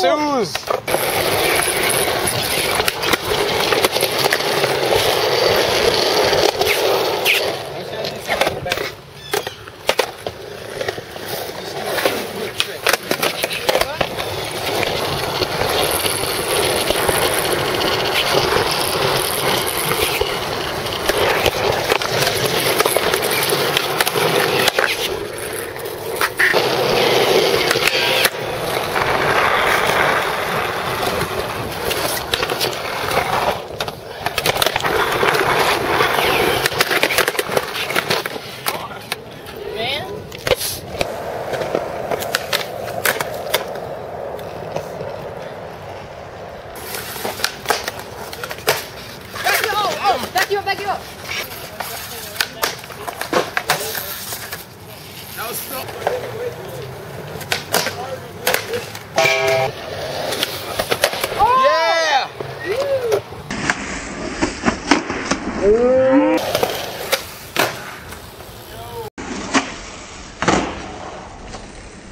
seus Back you up! Back you up, you up! Yeah. Oh.